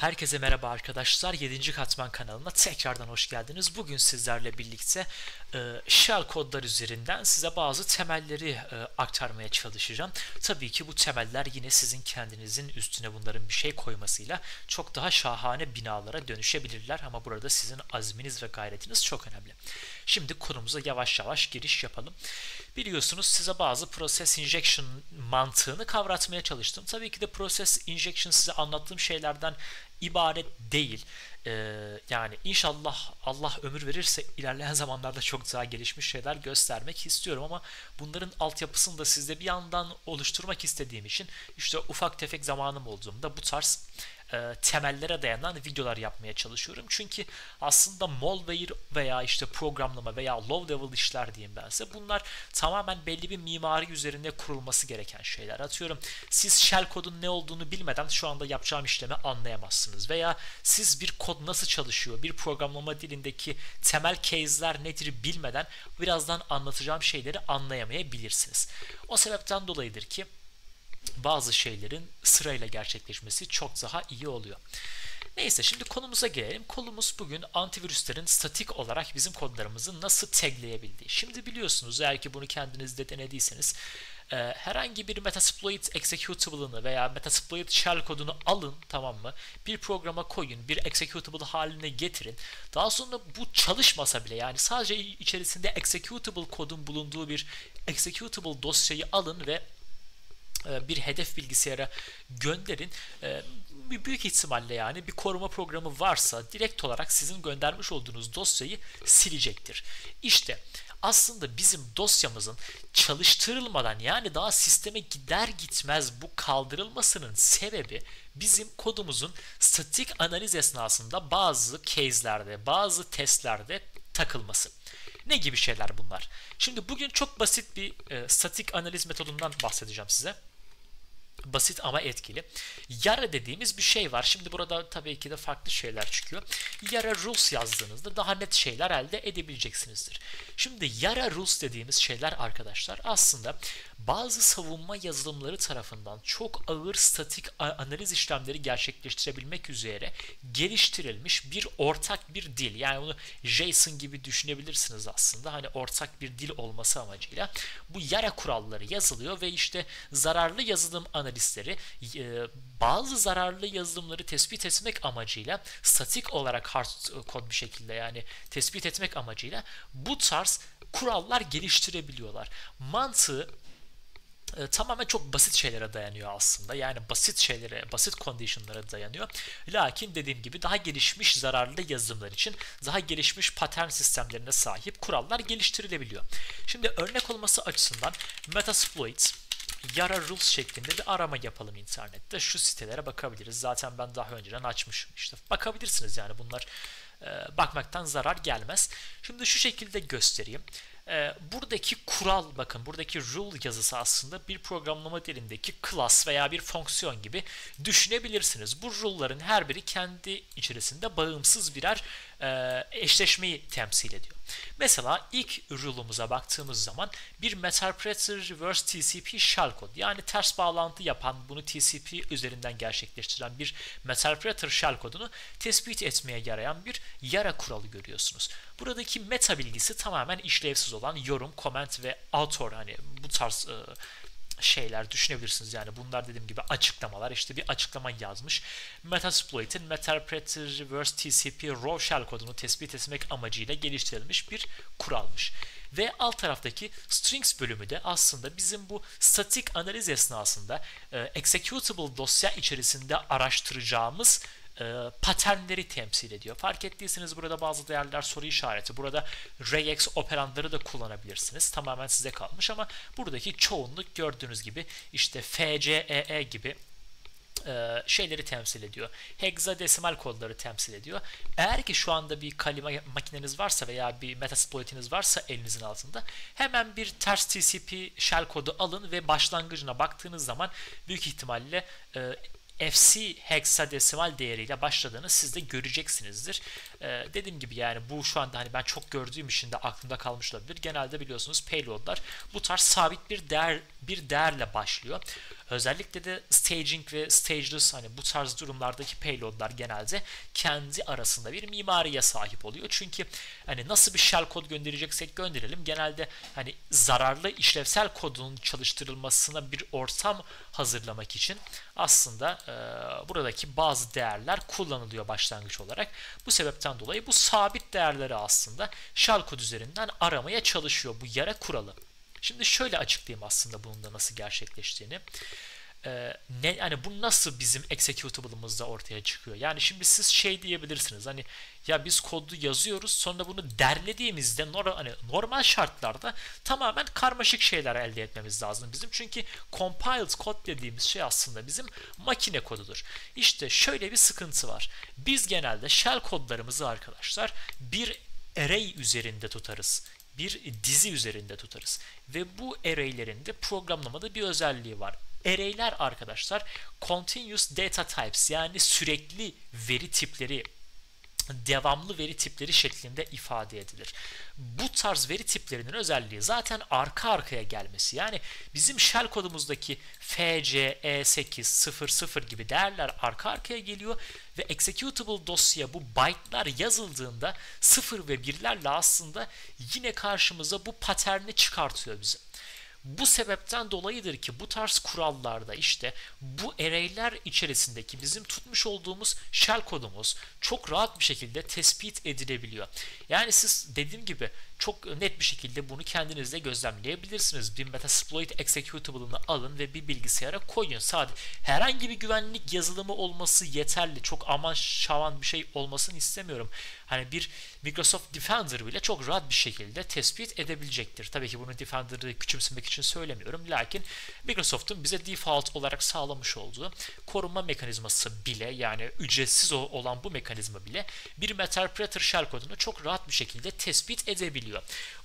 Herkese merhaba arkadaşlar. 7. Katman kanalına tekrardan hoş geldiniz. Bugün sizlerle birlikte e, shell kodlar üzerinden size bazı temelleri e, aktarmaya çalışacağım. Tabii ki bu temeller yine sizin kendinizin üstüne bunların bir şey koymasıyla çok daha şahane binalara dönüşebilirler ama burada sizin azminiz ve gayretiniz çok önemli. Şimdi konumuza yavaş yavaş giriş yapalım. Biliyorsunuz size bazı process injection mantığını kavratmaya çalıştım. Tabii ki de process injection size anlattığım şeylerden ibaret değil. Ee, yani inşallah Allah ömür verirse ilerleyen zamanlarda çok daha gelişmiş şeyler göstermek istiyorum ama bunların altyapısını da sizde bir yandan oluşturmak istediğim için işte ufak tefek zamanım olduğunda bu tarz e, temellere dayanan videolar yapmaya çalışıyorum. Çünkü aslında malware veya işte programlama veya low level işler diyeyim ben size. Bunlar tamamen belli bir mimari üzerinde kurulması gereken şeyler. Atıyorum siz shell kodun ne olduğunu bilmeden şu anda yapacağım işlemi anlayamazsınız. Veya siz bir kod nasıl çalışıyor, bir programlama dilindeki temel case'ler nedir bilmeden birazdan anlatacağım şeyleri anlayamayabilirsiniz. O sebepten dolayıdır ki bazı şeylerin sırayla gerçekleşmesi çok daha iyi oluyor. Neyse şimdi konumuza gelelim. Konumuz bugün antivirüslerin statik olarak bizim kodlarımızı nasıl tagleyebildiği. Şimdi biliyorsunuz eğer ki bunu kendiniz de denediyseniz e, herhangi bir Metasploit executable'ını veya Metasploit shell kodunu alın tamam mı? Bir programa koyun, bir executable haline getirin. Daha sonra bu çalışmasa bile yani sadece içerisinde executable kodun bulunduğu bir executable dosyayı alın ve bir hedef bilgisayara gönderin. E, büyük ihtimalle yani bir koruma programı varsa direkt olarak sizin göndermiş olduğunuz dosyayı silecektir. İşte aslında bizim dosyamızın çalıştırılmadan yani daha sisteme gider gitmez bu kaldırılmasının sebebi bizim kodumuzun statik analiz esnasında bazı case'lerde, bazı testlerde takılması. Ne gibi şeyler bunlar? Şimdi bugün çok basit bir e, statik analiz metodundan bahsedeceğim size basit ama etkili. Yara dediğimiz bir şey var. Şimdi burada tabii ki de farklı şeyler çıkıyor. Yara rules yazdığınızda daha net şeyler elde edebileceksinizdir. Şimdi Yara rules dediğimiz şeyler arkadaşlar aslında bazı savunma yazılımları tarafından çok ağır statik analiz işlemleri gerçekleştirebilmek üzere geliştirilmiş bir ortak bir dil. Yani bunu JSON gibi düşünebilirsiniz aslında. Hani ortak bir dil olması amacıyla bu Yara kuralları yazılıyor ve işte zararlı yazılım analistleri e, bazı zararlı yazılımları tespit etmek amacıyla statik olarak hard kod bir şekilde yani tespit etmek amacıyla bu tarz kurallar geliştirebiliyorlar. Mantığı e, tamamen çok basit şeylere dayanıyor aslında. Yani basit şeylere, basit condition'lara dayanıyor. Lakin dediğim gibi daha gelişmiş zararlı yazılımlar için daha gelişmiş patern sistemlerine sahip kurallar geliştirilebiliyor. Şimdi örnek olması açısından Metasploit Yara Rules şeklinde bir arama yapalım internette. Şu sitelere bakabiliriz. Zaten ben daha önceden açmışım. İşte bakabilirsiniz yani bunlar e, bakmaktan zarar gelmez. Şimdi şu şekilde göstereyim. E, buradaki kural bakın buradaki rule yazısı aslında bir programlama dilindeki class veya bir fonksiyon gibi düşünebilirsiniz. Bu rule'ların her biri kendi içerisinde bağımsız birer e, eşleşmeyi temsil ediyor. Mesela ilk rule'umuza baktığımız zaman bir Meterpreter reverse TCP shell kod yani ters bağlantı yapan bunu TCP üzerinden gerçekleştiren bir Meterpreter shell kodunu tespit etmeye yarayan bir yara kuralı görüyorsunuz. Buradaki meta bilgisi tamamen işlevsiz olan yorum, comment ve author hani bu tarz e, şeyler düşünebilirsiniz. Yani bunlar dediğim gibi açıklamalar. İşte bir açıklama yazmış. Metasploit'in Meterpreter Reverse TCP Raw Shell kodunu tespit etmek amacıyla geliştirilmiş bir kuralmış. Ve alt taraftaki strings bölümü de aslında bizim bu statik analiz esnasında e, executable dosya içerisinde araştıracağımız e, paternleri temsil ediyor. Fark ettiyseniz burada bazı değerler soru işareti. Burada regex operandları da kullanabilirsiniz. Tamamen size kalmış ama buradaki çoğunluk gördüğünüz gibi işte FCEE e gibi e, şeyleri temsil ediyor. Hexadesimal kodları temsil ediyor. Eğer ki şu anda bir kalima makineniz varsa veya bir metasploitiniz varsa elinizin altında hemen bir ters TCP shell kodu alın ve başlangıcına baktığınız zaman büyük ihtimalle e, FC hexadesimal değeriyle başladığını siz de göreceksinizdir. Ee, dediğim gibi yani bu şu anda hani ben çok gördüğüm için de aklımda kalmış olabilir. Genelde biliyorsunuz payloadlar bu tarz sabit bir değer bir değerle başlıyor. Özellikle de staging ve stageless hani bu tarz durumlardaki payloadlar genelde kendi arasında bir mimariye sahip oluyor. Çünkü hani nasıl bir shell kod göndereceksek gönderelim genelde hani zararlı işlevsel kodun çalıştırılmasına bir ortam hazırlamak için aslında e, buradaki bazı değerler kullanılıyor başlangıç olarak. Bu sebepten dolayı bu sabit değerleri aslında shell kod üzerinden aramaya çalışıyor bu yara kuralı. Şimdi şöyle açıklayayım aslında bunun da nasıl gerçekleştiğini. Ee, ne yani bu nasıl bizim executable'ımızda ortaya çıkıyor? Yani şimdi siz şey diyebilirsiniz. Hani ya biz kodu yazıyoruz sonra bunu derlediğimizde normal, hani normal şartlarda tamamen karmaşık şeyler elde etmemiz lazım bizim. Çünkü compiled kod dediğimiz şey aslında bizim makine kodudur. İşte şöyle bir sıkıntı var. Biz genelde shell kodlarımızı arkadaşlar bir array üzerinde tutarız bir dizi üzerinde tutarız. Ve bu array'lerin de programlamada bir özelliği var. Array'ler arkadaşlar continuous data types yani sürekli veri tipleri devamlı veri tipleri şeklinde ifade edilir. Bu tarz veri tiplerinin özelliği zaten arka arkaya gelmesi. Yani bizim shell kodumuzdaki FC, E8, 00 gibi değerler arka arkaya geliyor ve executable dosya bu byte'lar yazıldığında 0 ve 1'lerle aslında yine karşımıza bu paterni çıkartıyor bize. Bu sebepten dolayıdır ki bu tarz kurallarda işte bu array'ler içerisindeki bizim tutmuş olduğumuz shell kodumuz çok rahat bir şekilde tespit edilebiliyor. Yani siz dediğim gibi çok net bir şekilde bunu kendinizde gözlemleyebilirsiniz. Bir Metasploit executable'ını alın ve bir bilgisayara koyun. Sadece herhangi bir güvenlik yazılımı olması yeterli. Çok aman şavan bir şey olmasını istemiyorum. Hani bir Microsoft Defender bile çok rahat bir şekilde tespit edebilecektir. Tabii ki bunu Defender'ı küçümsemek için söylemiyorum. Lakin Microsoft'un bize default olarak sağlamış olduğu korunma mekanizması bile yani ücretsiz olan bu mekanizma bile bir Meterpreter shell kodunu çok rahat bir şekilde tespit edebiliyor.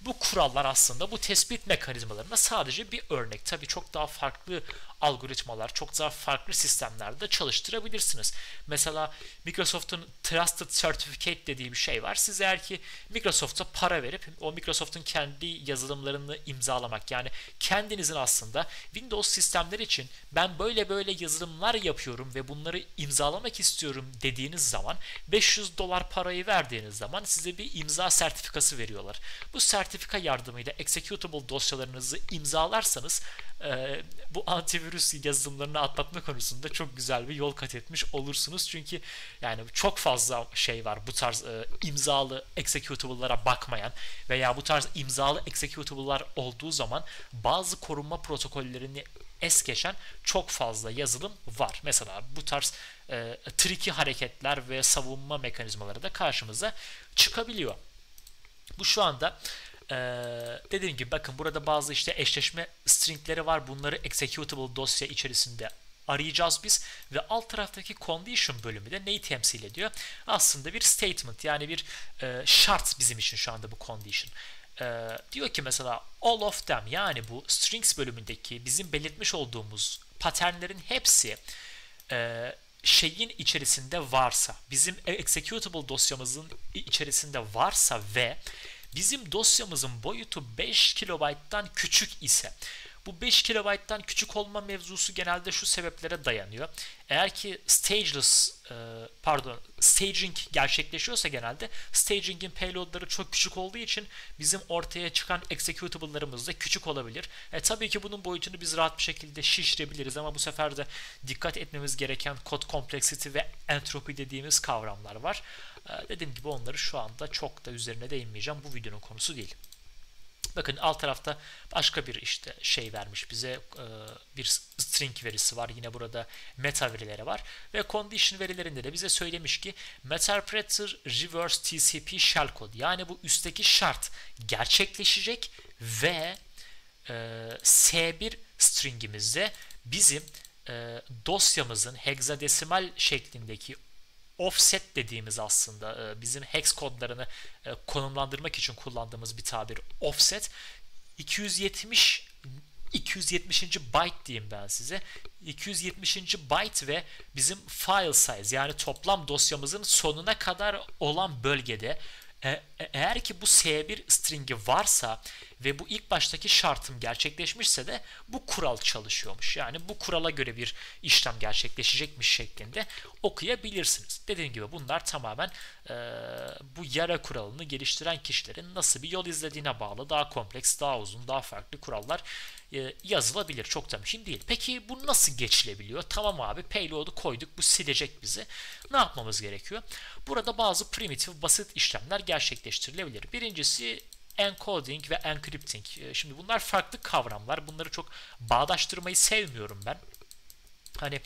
Bu kurallar aslında bu tespit mekanizmalarına sadece bir örnek. Tabii çok daha farklı algoritmalar, çok daha farklı sistemlerde çalıştırabilirsiniz. Mesela Microsoft'un Trusted Certificate dediği bir şey var. Siz eğer ki Microsoft'a para verip o Microsoft'un kendi yazılımlarını imzalamak yani kendinizin aslında Windows sistemleri için ben böyle böyle yazılımlar yapıyorum ve bunları imzalamak istiyorum dediğiniz zaman 500 dolar parayı verdiğiniz zaman size bir imza sertifikası veriyorlar. Bu sertifika yardımıyla executable dosyalarınızı imzalarsanız e, bu antivirüs yazılımlarını atlatma konusunda çok güzel bir yol kat etmiş olursunuz. Çünkü yani çok fazla şey var bu tarz e, imzalı executable'lara bakmayan veya bu tarz imzalı executable'lar olduğu zaman bazı korunma protokollerini es geçen çok fazla yazılım var. Mesela bu tarz e, tricky hareketler ve savunma mekanizmaları da karşımıza çıkabiliyor. Bu şu anda ee, dediğim gibi bakın burada bazı işte eşleşme stringleri var. Bunları executable dosya içerisinde arayacağız biz ve alt taraftaki condition bölümü de neyi temsil ediyor? Aslında bir statement yani bir e, şart bizim için şu anda bu condition. E, diyor ki mesela all of them yani bu strings bölümündeki bizim belirtmiş olduğumuz paternlerin hepsi e, şeyin içerisinde varsa bizim executable dosyamızın içerisinde varsa ve bizim dosyamızın boyutu 5 kilobayttan küçük ise bu 5 kilobayttan küçük olma mevzusu genelde şu sebeplere dayanıyor. Eğer ki stageless e, pardon staging gerçekleşiyorsa genelde staging'in payloadları çok küçük olduğu için bizim ortaya çıkan executable'larımız da küçük olabilir. E, tabii ki bunun boyutunu biz rahat bir şekilde şişirebiliriz ama bu sefer de dikkat etmemiz gereken kod complexity ve entropy dediğimiz kavramlar var. E, dediğim gibi onları şu anda çok da üzerine değinmeyeceğim. Bu videonun konusu değil. Bakın alt tarafta başka bir işte şey vermiş bize e, bir string verisi var. Yine burada meta verileri var. Ve condition verilerinde de bize söylemiş ki Meterpreter Reverse TCP Shell Code yani bu üstteki şart gerçekleşecek ve e, S1 stringimizde bizim e, dosyamızın hexadesimal şeklindeki offset dediğimiz aslında e, bizim hex kodlarını e, konumlandırmak için kullandığımız bir tabir offset 270 270. byte diyeyim ben size. 270. byte ve bizim file size yani toplam dosyamızın sonuna kadar olan bölgede e, eğer ki bu S1 stringi varsa ve bu ilk baştaki şartım gerçekleşmişse de bu kural çalışıyormuş. Yani bu kurala göre bir işlem gerçekleşecekmiş şeklinde okuyabilirsiniz. Dediğim gibi bunlar tamamen e, bu yara kuralını geliştiren kişilerin nasıl bir yol izlediğine bağlı daha kompleks, daha uzun, daha farklı kurallar e, yazılabilir. Çok da mühim değil. Peki bu nasıl geçilebiliyor? Tamam abi payload'u koyduk bu silecek bizi. Ne yapmamız gerekiyor? Burada bazı primitif basit işlemler gerçekleştirilebilir. Birincisi encoding ve encrypting. E, şimdi bunlar farklı kavramlar. Bunları çok bağdaştırmayı sevmiyorum ben. Hani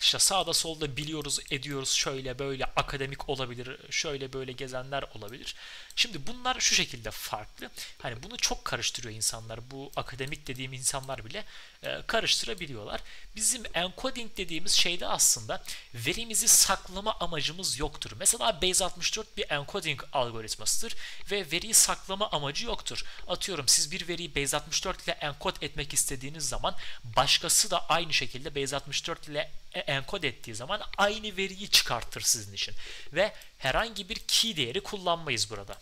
işte sağda solda biliyoruz, ediyoruz, şöyle böyle akademik olabilir, şöyle böyle gezenler olabilir. Şimdi bunlar şu şekilde farklı. Hani bunu çok karıştırıyor insanlar. Bu akademik dediğim insanlar bile e, karıştırabiliyorlar. Bizim encoding dediğimiz şeyde aslında verimizi saklama amacımız yoktur. Mesela Base64 bir encoding algoritmasıdır ve veriyi saklama amacı yoktur. Atıyorum siz bir veriyi Base64 ile enkod etmek istediğiniz zaman başkası da aynı şekilde Base64 ile e, enkod ettiği zaman aynı veriyi çıkartır sizin için. Ve herhangi bir key değeri kullanmayız burada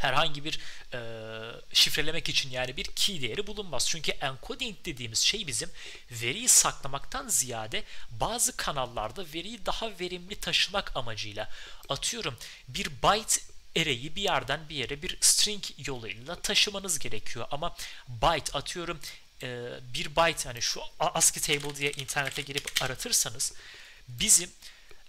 herhangi bir e, şifrelemek için yani bir key değeri bulunmaz. Çünkü encoding dediğimiz şey bizim veriyi saklamaktan ziyade bazı kanallarda veriyi daha verimli taşımak amacıyla atıyorum bir byte array'i bir yerden bir yere bir string yoluyla taşımanız gerekiyor ama byte atıyorum e, bir byte hani şu ASCII table diye internete girip aratırsanız bizim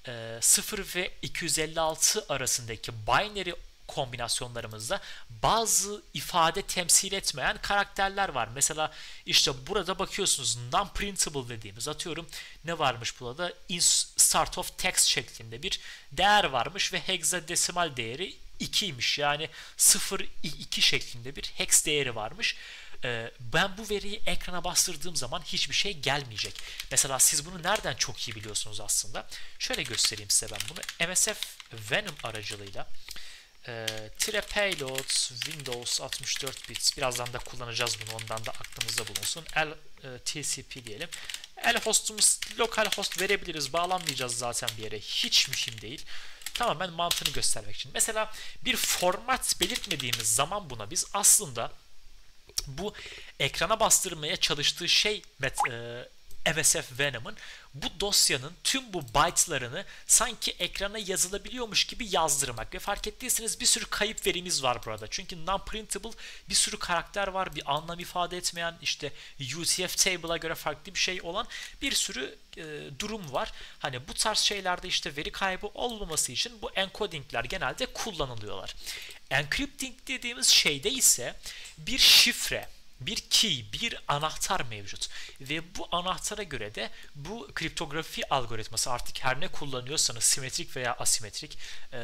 e, 0 ve 256 arasındaki binary kombinasyonlarımızda bazı ifade temsil etmeyen karakterler var. Mesela işte burada bakıyorsunuz non-printable dediğimiz atıyorum ne varmış burada? In start of text şeklinde bir değer varmış ve hexadesimal değeri 2'ymiş. Yani 0 2 şeklinde bir hex değeri varmış. Ee, ben bu veriyi ekrana bastırdığım zaman hiçbir şey gelmeyecek. Mesela siz bunu nereden çok iyi biliyorsunuz aslında? Şöyle göstereyim size ben bunu. MSF Venom aracılığıyla e, tire payloads Windows 64 bits birazdan da kullanacağız bunu ondan da aklımızda bulunsun. L e, TCP diyelim. L hostumuz lokal host verebiliriz. Bağlanmayacağız zaten bir yere. Hiç mühim değil. Tamamen mantığını göstermek için. Mesela bir format belirtmediğimiz zaman buna biz aslında bu ekrana bastırmaya çalıştığı şey e, MSF Venom'ın bu dosyanın tüm bu byte'larını sanki ekrana yazılabiliyormuş gibi yazdırmak ve fark ettiyseniz bir sürü kayıp verimiz var burada. Çünkü non-printable bir sürü karakter var, bir anlam ifade etmeyen işte UTF table'a göre farklı bir şey olan bir sürü e, durum var. Hani bu tarz şeylerde işte veri kaybı olmaması için bu encodingler genelde kullanılıyorlar. Encrypting dediğimiz şeyde ise bir şifre bir key, bir anahtar mevcut. Ve bu anahtara göre de bu kriptografi algoritması artık her ne kullanıyorsanız simetrik veya asimetrik, e,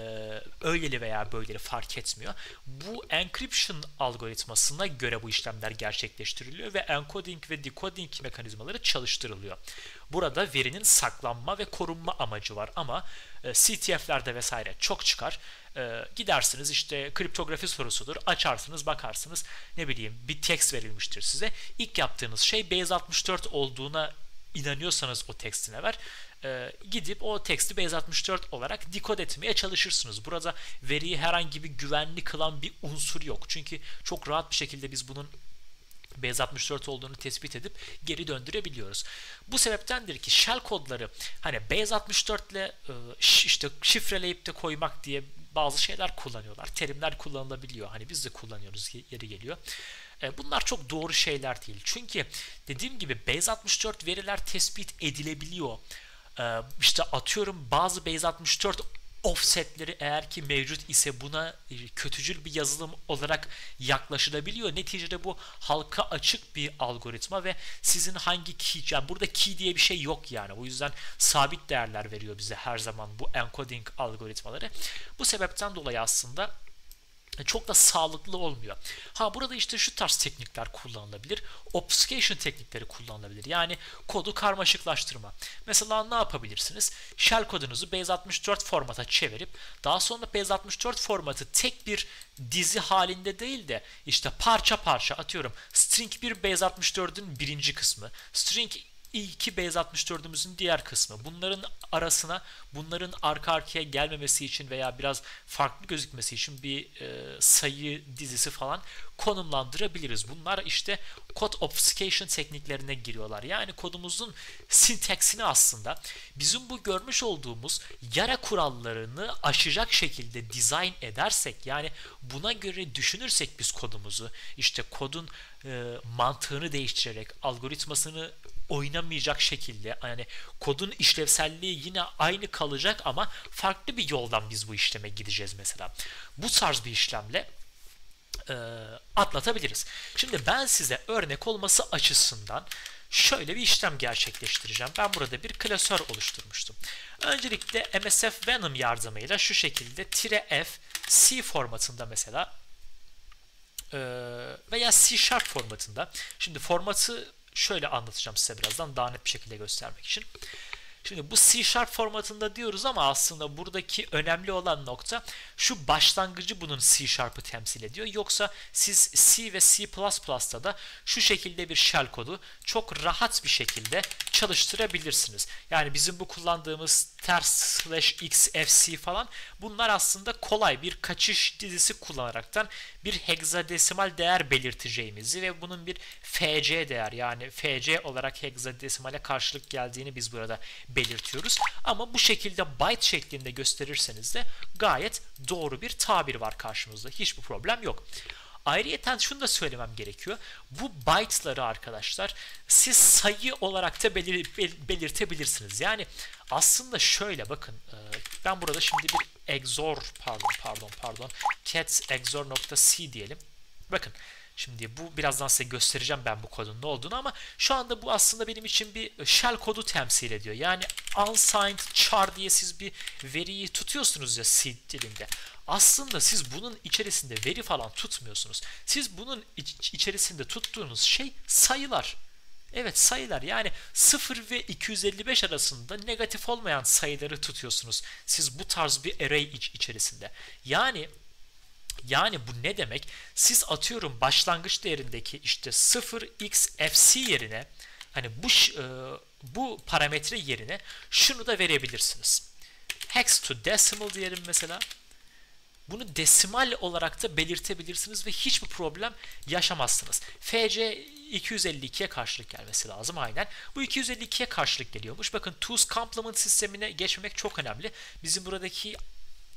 öyleli veya böyleli fark etmiyor. Bu encryption algoritmasına göre bu işlemler gerçekleştiriliyor ve encoding ve decoding mekanizmaları çalıştırılıyor. Burada verinin saklanma ve korunma amacı var ama e, CTF'lerde vesaire çok çıkar. E, gidersiniz işte kriptografi sorusudur. Açarsınız bakarsınız ne bileyim bir text verilmiştir size. İlk yaptığınız şey Base64 olduğuna inanıyorsanız o tekstine ver e, gidip o teksti Base64 olarak dekod etmeye çalışırsınız. Burada veriyi herhangi bir güvenli kılan bir unsur yok. Çünkü çok rahat bir şekilde biz bunun Base 64 olduğunu tespit edip geri döndürebiliyoruz. Bu sebeptendir ki shell kodları hani Base 64 ile e, işte şifreleyip de koymak diye bazı şeyler kullanıyorlar. Terimler kullanılabiliyor. Hani biz de kullanıyoruz yeri geliyor. E, bunlar çok doğru şeyler değil. Çünkü dediğim gibi Base 64 veriler tespit edilebiliyor. E, işte atıyorum bazı Base 64 offsetleri eğer ki mevcut ise buna e, kötücül bir yazılım olarak yaklaşılabiliyor. Neticede bu halka açık bir algoritma ve sizin hangi key, yani burada key diye bir şey yok yani. O yüzden sabit değerler veriyor bize her zaman bu encoding algoritmaları. Bu sebepten dolayı aslında çok da sağlıklı olmuyor. Ha burada işte şu tarz teknikler kullanılabilir. Obfuscation teknikleri kullanılabilir. Yani kodu karmaşıklaştırma. Mesela ne yapabilirsiniz? Shell kodunuzu Base64 formata çevirip daha sonra Base64 formatı tek bir dizi halinde değil de işte parça parça atıyorum. String 1 Base64'ün birinci kısmı, String İlki Base 64'ümüzün diğer kısmı. Bunların arasına bunların arka arkaya gelmemesi için veya biraz farklı gözükmesi için bir e, sayı dizisi falan konumlandırabiliriz. Bunlar işte code obfuscation tekniklerine giriyorlar. Yani kodumuzun sintaksini aslında bizim bu görmüş olduğumuz yara kurallarını aşacak şekilde dizayn edersek yani buna göre düşünürsek biz kodumuzu işte kodun e, mantığını değiştirerek algoritmasını oynamayacak şekilde yani kodun işlevselliği yine aynı kalacak ama farklı bir yoldan biz bu işleme gideceğiz mesela. Bu tarz bir işlemle e, atlatabiliriz. Şimdi ben size örnek olması açısından şöyle bir işlem gerçekleştireceğim. Ben burada bir klasör oluşturmuştum. Öncelikle MSF Venom yardımıyla şu şekilde "-f C formatında mesela e, veya C Sharp formatında. Şimdi formatı şöyle anlatacağım size birazdan daha net bir şekilde göstermek için. Şimdi bu C Sharp formatında diyoruz ama aslında buradaki önemli olan nokta şu başlangıcı bunun C Sharp'ı temsil ediyor. Yoksa siz C ve C++'da da şu şekilde bir shell kodu çok rahat bir şekilde çalıştırabilirsiniz. Yani bizim bu kullandığımız ters slash xfc falan bunlar aslında kolay bir kaçış dizisi kullanaraktan bir hexadesimal değer belirteceğimizi ve bunun bir fc değer yani fc olarak hexadesimale karşılık geldiğini biz burada belirtiyoruz. Ama bu şekilde byte şeklinde gösterirseniz de gayet doğru bir tabir var karşımızda. Hiçbir problem yok. Ayrıyeten şunu da söylemem gerekiyor. Bu byte'ları arkadaşlar siz sayı olarak da belir, belirtebilirsiniz. Yani aslında şöyle bakın ben burada şimdi bir exor pardon pardon pardon cat exor.c diyelim. Bakın Şimdi bu birazdan size göstereceğim ben bu kodun ne olduğunu ama şu anda bu aslında benim için bir shell kodu temsil ediyor. Yani unsigned char diye siz bir veriyi tutuyorsunuz ya C dilinde. Aslında siz bunun içerisinde veri falan tutmuyorsunuz. Siz bunun iç içerisinde tuttuğunuz şey sayılar. Evet sayılar yani 0 ve 255 arasında negatif olmayan sayıları tutuyorsunuz. Siz bu tarz bir array iç içerisinde. Yani yani bu ne demek? Siz atıyorum başlangıç değerindeki işte 0xfc yerine hani bu e, bu parametre yerine şunu da verebilirsiniz. Hex to decimal diyelim mesela. Bunu desimal olarak da belirtebilirsiniz ve hiçbir problem yaşamazsınız. FC 252'ye karşılık gelmesi lazım aynen. Bu 252'ye karşılık geliyormuş. Bakın two's complement sistemine geçmemek çok önemli. Bizim buradaki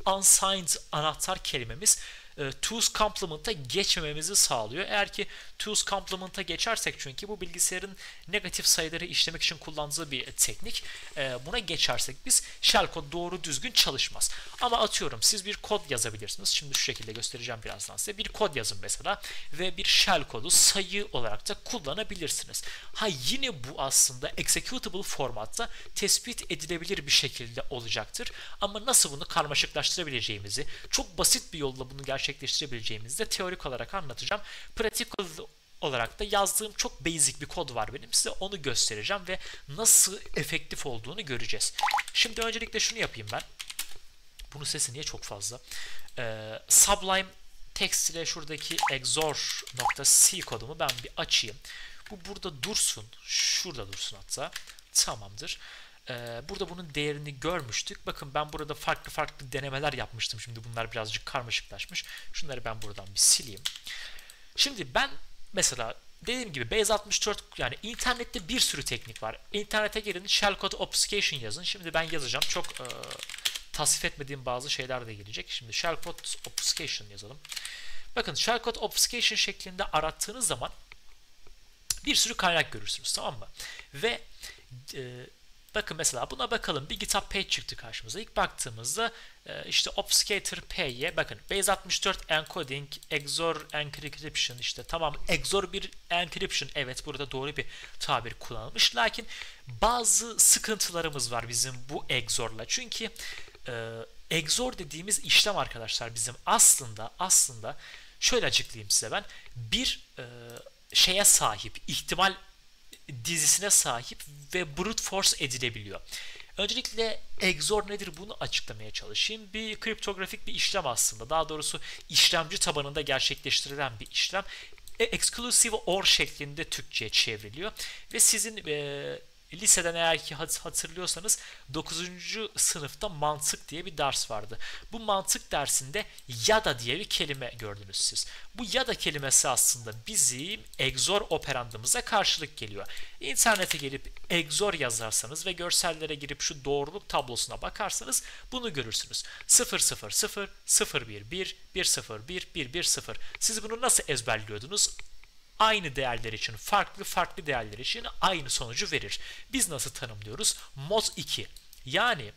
unsigned anahtar kelimemiz e, two's complement'a geçmememizi sağlıyor. Eğer ki two's complement'a geçersek çünkü bu bilgisayarın negatif sayıları işlemek için kullandığı bir teknik. E, buna geçersek biz shell kod doğru düzgün çalışmaz. Ama atıyorum siz bir kod yazabilirsiniz. Şimdi şu şekilde göstereceğim birazdan size. Bir kod yazın mesela ve bir shell kodu sayı olarak da kullanabilirsiniz. Ha yine bu aslında executable formatta tespit edilebilir bir şekilde olacaktır. Ama nasıl bunu karmaşıklaştırabileceğimizi çok basit bir yolla bunu gerçekleştirebiliriz gerçekleştirebileceğimizi de teorik olarak anlatacağım. Pratik olarak da yazdığım çok basic bir kod var benim. Size onu göstereceğim ve nasıl efektif olduğunu göreceğiz. Şimdi öncelikle şunu yapayım ben. Bunun sesi niye çok fazla? Ee, Sublime text ile şuradaki exor.c kodumu ben bir açayım. Bu burada dursun. Şurada dursun hatta. Tamamdır. Ee, burada bunun değerini görmüştük. Bakın ben burada farklı farklı denemeler yapmıştım. Şimdi bunlar birazcık karmaşıklaşmış. Şunları ben buradan bir sileyim. Şimdi ben mesela dediğim gibi Base 64 yani internette bir sürü teknik var. İnternete girin shellcode obfuscation yazın. Şimdi ben yazacağım. Çok e, tasvip etmediğim bazı şeyler de gelecek. Şimdi shellcode obfuscation yazalım. Bakın shellcode obfuscation şeklinde arattığınız zaman bir sürü kaynak görürsünüz tamam mı? Ve e, Bakın mesela buna bakalım. Bir GitHub page çıktı karşımıza. İlk baktığımızda e, işte Obfuscator P'ye bakın Base 64 encoding, XOR encryption işte tamam XOR bir encryption evet burada doğru bir tabir kullanılmış. Lakin bazı sıkıntılarımız var bizim bu XOR'la. Çünkü e, XOR dediğimiz işlem arkadaşlar bizim aslında aslında şöyle açıklayayım size ben bir e, şeye sahip ihtimal dizisine sahip ve brute force edilebiliyor. Öncelikle XOR nedir bunu açıklamaya çalışayım. Bir kriptografik bir işlem aslında. Daha doğrusu işlemci tabanında gerçekleştirilen bir işlem. E, exclusive OR şeklinde Türkçe'ye çevriliyor. Ve sizin e, liseden eğer ki hatırlıyorsanız 9. sınıfta mantık diye bir ders vardı. Bu mantık dersinde ya da diye bir kelime gördünüz siz. Bu ya da kelimesi aslında bizim XOR operandımıza karşılık geliyor. İnternete gelip XOR yazarsanız ve görsellere girip şu doğruluk tablosuna bakarsanız bunu görürsünüz. 0 0 0 0 1 1 1 0 1 1 1 0. Siz bunu nasıl ezberliyordunuz? Aynı değerler için farklı farklı değerler için aynı sonucu verir. Biz nasıl tanımlıyoruz? Mod 2. Yani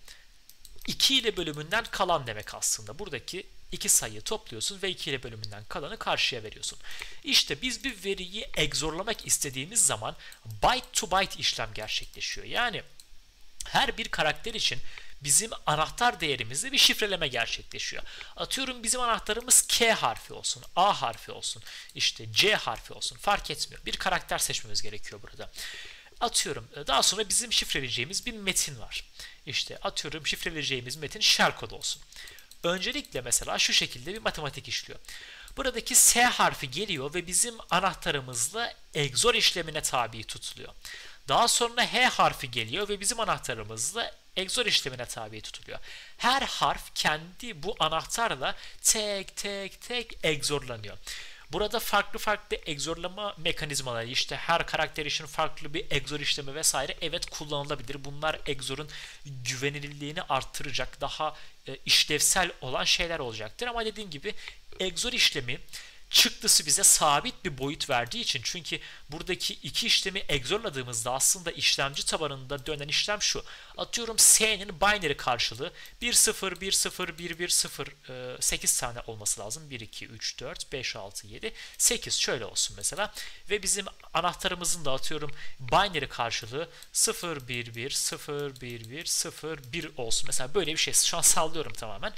2 ile bölümünden kalan demek aslında. Buradaki iki sayıyı topluyorsun ve 2 ile bölümünden kalanı karşıya veriyorsun. İşte biz bir veriyi egzorlamak istediğimiz zaman byte to byte işlem gerçekleşiyor. Yani her bir karakter için bizim anahtar değerimizde bir şifreleme gerçekleşiyor. Atıyorum bizim anahtarımız K harfi olsun, A harfi olsun, işte C harfi olsun fark etmiyor. Bir karakter seçmemiz gerekiyor burada. Atıyorum daha sonra bizim şifreleyeceğimiz bir metin var. İşte atıyorum şifreleyeceğimiz metin shell kod olsun. Öncelikle mesela şu şekilde bir matematik işliyor. Buradaki S harfi geliyor ve bizim anahtarımızla XOR işlemine tabi tutuluyor. Daha sonra H harfi geliyor ve bizim anahtarımızla XOR işlemine tabi tutuluyor. Her harf kendi bu anahtarla tek tek tek XOR'lanıyor. Burada farklı farklı egzorlama mekanizmaları işte her karakter için farklı bir egzor işlemi vesaire evet kullanılabilir. Bunlar egzorun güvenilirliğini arttıracak daha e, işlevsel olan şeyler olacaktır. Ama dediğim gibi egzor işlemi çıktısı bize sabit bir boyut verdiği için çünkü buradaki iki işlemi egzorladığımızda aslında işlemci tabanında dönen işlem şu. Atıyorum S'nin binary karşılığı 1 0 1 0 1 1 0 8 tane olması lazım. 1 2 3 4 5 6 7 8 şöyle olsun mesela ve bizim anahtarımızın da atıyorum binary karşılığı 0 1 1 0 1 1 0 1 olsun. Mesela böyle bir şey. Şu an sallıyorum tamamen.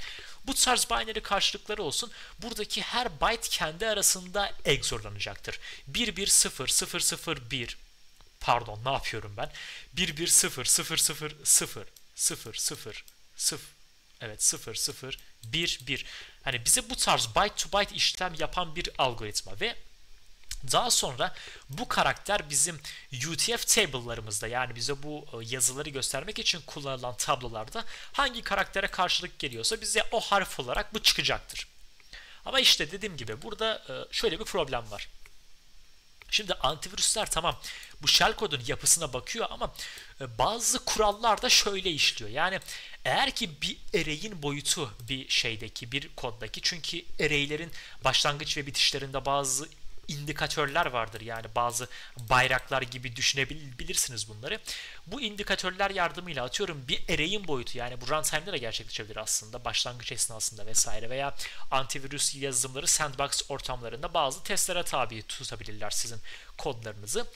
Bu tarz binary karşılıkları olsun. Buradaki her byte kendi arasında XOR'lanacaktır. 1 1 0 0 0 1 pardon ne yapıyorum ben? 1 1 0 0 0 0 0 0 0 evet 0 0 1 1 hani bize bu tarz byte to byte işlem yapan bir algoritma ve daha sonra bu karakter bizim UTF table'larımızda yani bize bu e, yazıları göstermek için kullanılan tablolarda hangi karaktere karşılık geliyorsa bize o harf olarak bu çıkacaktır. Ama işte dediğim gibi burada e, şöyle bir problem var. Şimdi antivirüsler tamam bu shell kodun yapısına bakıyor ama e, bazı kurallar da şöyle işliyor. Yani eğer ki bir array'in boyutu bir şeydeki bir koddaki çünkü array'lerin başlangıç ve bitişlerinde bazı indikatörler vardır. Yani bazı bayraklar gibi düşünebilirsiniz bunları. Bu indikatörler yardımıyla atıyorum bir array'in boyutu yani bu runtime'da da gerçekleşebilir aslında başlangıç esnasında vesaire veya antivirüs yazılımları sandbox ortamlarında bazı testlere tabi tutabilirler sizin kodlarınızı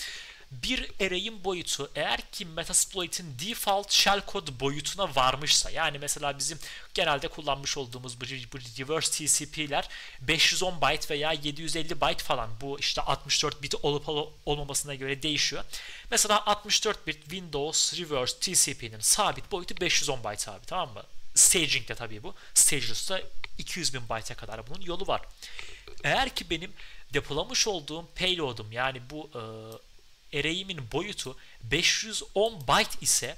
bir array'in boyutu eğer ki Metasploit'in default shellcode boyutuna varmışsa yani mesela bizim genelde kullanmış olduğumuz bu, bu reverse TCP'ler 510 byte veya 750 byte falan bu işte 64 bit olup olmamasına göre değişiyor. Mesela 64 bit Windows reverse TCP'nin sabit boyutu 510 byte abi tamam mı? Staging'de tabii bu. Stageless'ta 200 bin byte'e kadar bunun yolu var. Eğer ki benim depolamış olduğum payload'um yani bu e, array'imin boyutu 510 byte ise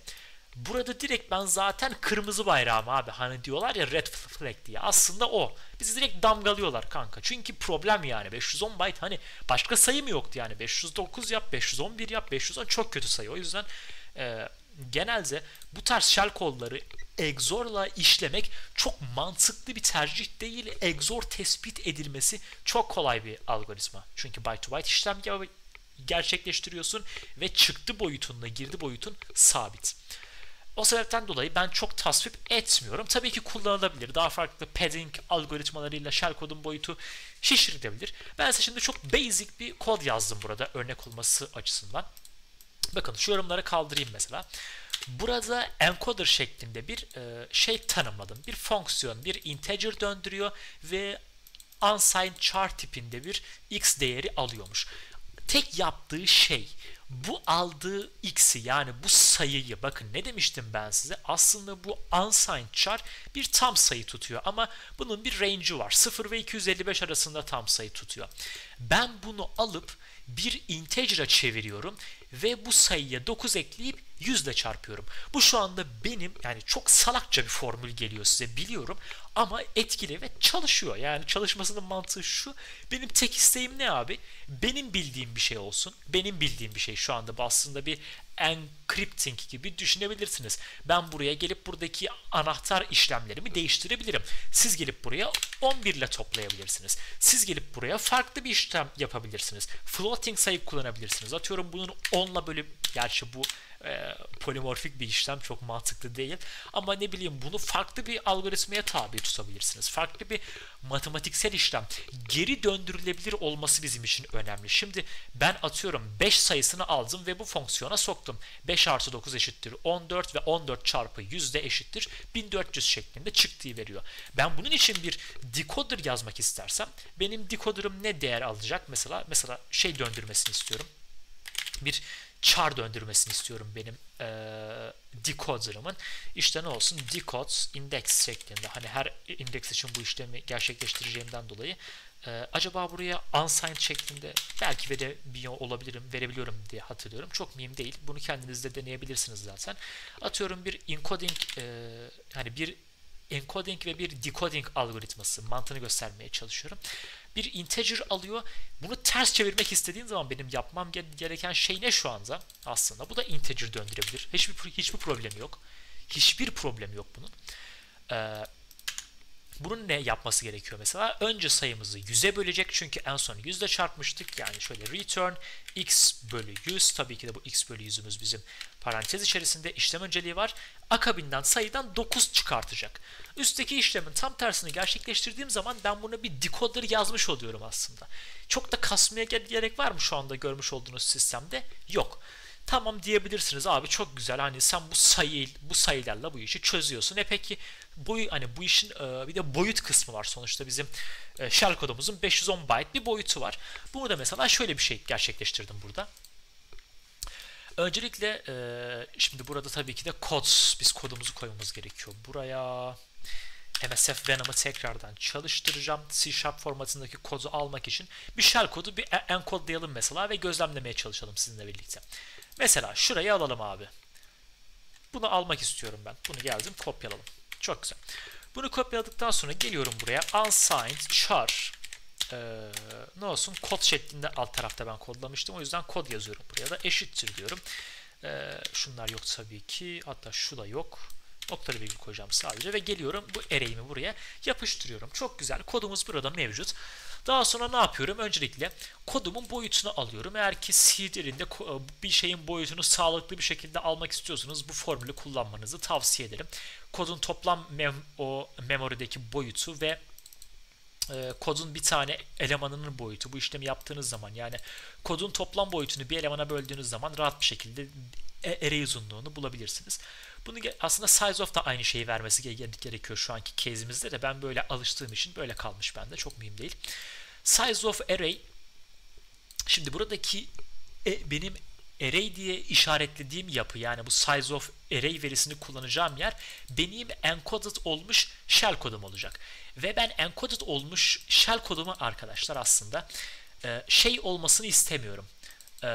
burada direkt ben zaten kırmızı bayrağım abi. Hani diyorlar ya red flag diye. Aslında o. Bizi direkt damgalıyorlar kanka. Çünkü problem yani. 510 byte hani başka sayı mı yoktu yani. 509 yap, 511 yap, 510 çok kötü sayı. O yüzden e, genelde bu tarz shell kodları EXOR'la işlemek çok mantıklı bir tercih değil. EXOR tespit edilmesi çok kolay bir algoritma. Çünkü byte to byte işlem gerçekleştiriyorsun ve çıktı boyutunla girdi boyutun sabit. O sebepten dolayı ben çok tasvip etmiyorum. Tabii ki kullanılabilir. Daha farklı padding algoritmalarıyla shell kodun boyutu şişirilebilir. Ben size şimdi çok basic bir kod yazdım burada örnek olması açısından. Bakın şu yorumları kaldırayım mesela. Burada encoder şeklinde bir e, şey tanımladım. Bir fonksiyon, bir integer döndürüyor ve unsigned char tipinde bir x değeri alıyormuş tek yaptığı şey bu aldığı x'i yani bu sayıyı bakın ne demiştim ben size? Aslında bu unsigned char bir tam sayı tutuyor ama bunun bir range'i var. 0 ve 255 arasında tam sayı tutuyor. Ben bunu alıp bir integer'a çeviriyorum ve bu sayıya 9 ekleyip 100 ile çarpıyorum. Bu şu anda benim yani çok salakça bir formül geliyor size biliyorum ama etkili ve çalışıyor. Yani çalışmasının mantığı şu. Benim tek isteğim ne abi? Benim bildiğim bir şey olsun. Benim bildiğim bir şey şu anda bu aslında bir encrypting gibi düşünebilirsiniz. Ben buraya gelip buradaki anahtar işlemlerimi değiştirebilirim. Siz gelip buraya 11 ile toplayabilirsiniz. Siz gelip buraya farklı bir işlem yapabilirsiniz. Floating sayı kullanabilirsiniz. Atıyorum bunun 10 ile bölüp gerçi bu e, polimorfik bir işlem çok mantıklı değil. Ama ne bileyim bunu farklı bir algoritmaya tabi tutabilirsiniz. Farklı bir matematiksel işlem. Geri döndürülebilir olması bizim için önemli. Şimdi ben atıyorum 5 sayısını aldım ve bu fonksiyona soktum. 5 artı 9 eşittir 14 ve 14 çarpı 100 de eşittir 1400 şeklinde çıktığı veriyor. Ben bunun için bir decoder yazmak istersem benim decoder'ım ne değer alacak? Mesela mesela şey döndürmesini istiyorum. Bir char döndürmesini istiyorum benim e, decoder'ımın. İşte ne olsun? Decodes index şeklinde. Hani her indeks için bu işlemi gerçekleştireceğimden dolayı e, acaba buraya unsigned şeklinde belki verebiliyor olabilirim, verebiliyorum diye hatırlıyorum. Çok mühim değil. Bunu kendiniz de deneyebilirsiniz zaten. Atıyorum bir encoding e, hani bir encoding ve bir decoding algoritması mantığını göstermeye çalışıyorum. Bir integer alıyor. Bunu ters çevirmek istediğin zaman benim yapmam gereken şey ne şu anda? Aslında bu da integer döndürebilir. Hiçbir hiçbir problem yok. Hiçbir problem yok bunun. Ee, bunun ne yapması gerekiyor mesela? Önce sayımızı 100'e bölecek çünkü en son 100 ile çarpmıştık. Yani şöyle return x bölü 100. Tabii ki de bu x bölü 100'ümüz bizim parantez içerisinde işlem önceliği var. Akabinden sayıdan 9 çıkartacak. Üstteki işlemin tam tersini gerçekleştirdiğim zaman ben buna bir decoder yazmış oluyorum aslında. Çok da kasmaya gerek var mı şu anda görmüş olduğunuz sistemde? Yok. Tamam diyebilirsiniz abi çok güzel hani sen bu sayı bu sayılarla bu işi çözüyorsun. E peki boyu hani bu işin e, bir de boyut kısmı var sonuçta bizim e, shell kodumuzun 510 byte bir boyutu var. Bunu da mesela şöyle bir şey gerçekleştirdim burada. Öncelikle e, şimdi burada tabii ki de kod biz kodumuzu koymamız gerekiyor. Buraya MSF Venom'ı tekrardan çalıştıracağım. C Sharp formatındaki kodu almak için bir shell kodu bir encodelayalım mesela ve gözlemlemeye çalışalım sizinle birlikte. Mesela şurayı alalım abi. Bunu almak istiyorum ben. Bunu geldim kopyaladım. Çok güzel. Bunu kopyaladıktan sonra geliyorum buraya. Unsigned char ee, ne olsun kod şeklinde alt tarafta ben kodlamıştım. O yüzden kod yazıyorum buraya da eşittir diyorum. Ee, şunlar yok tabii ki. Hatta şu da yok. Noktalı virgül koyacağım sadece ve geliyorum bu array'imi buraya yapıştırıyorum. Çok güzel. Kodumuz burada mevcut. Daha sonra ne yapıyorum? Öncelikle kodumun boyutunu alıyorum. Eğer ki CD'lerinde bir şeyin boyutunu sağlıklı bir şekilde almak istiyorsanız bu formülü kullanmanızı tavsiye ederim. Kodun toplam mem o memorideki boyutu ve e, kodun bir tane elemanının boyutu bu işlemi yaptığınız zaman yani kodun toplam boyutunu bir elemana böldüğünüz zaman rahat bir şekilde e, array uzunluğunu bulabilirsiniz. Bunu aslında size of da aynı şeyi vermesi gerekiyor şu anki case'imizde de ben böyle alıştığım için böyle kalmış bende çok mühim değil. Size of array şimdi buradaki e, benim array diye işaretlediğim yapı yani bu size of array verisini kullanacağım yer benim encoded olmuş shell kodum olacak. Ve ben encoded olmuş shell kodumu arkadaşlar aslında e, şey olmasını istemiyorum. E,